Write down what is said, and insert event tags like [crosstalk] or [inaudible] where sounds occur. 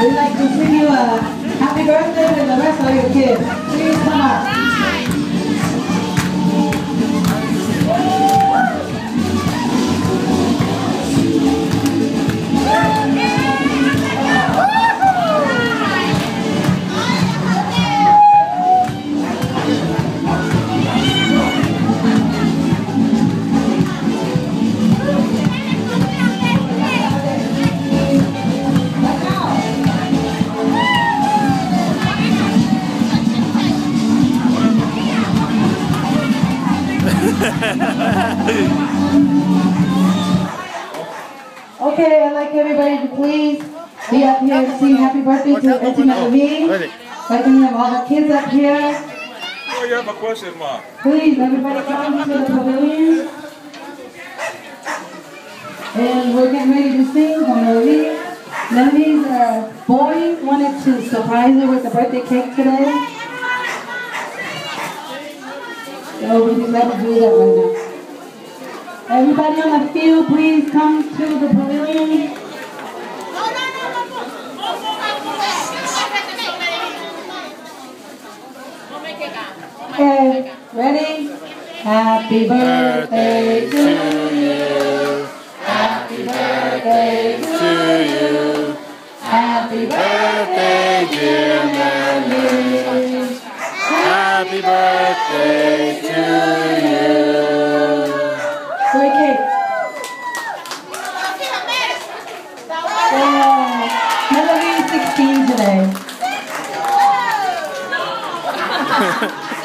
We'd like to sing you a happy birthday with the rest of your kids. Please come up. Okay, I'd like everybody to please be up here and sing happy birthday to Etina Levine. Like we have all the kids up here. Oh, you have a question mark. Please, everybody come to the pavilion. And we're getting ready to sing Levine. Levine's uh, boy wanted to surprise her with a birthday cake today. We just do that right now. Everybody on the field, please come to the pavilion. Okay, ready? Happy birthday to you. Happy birthday to you. Happy birthday, dear Melanie. Happy birthday to you. Great cake. Yeah. Melanie's 16 today. [laughs]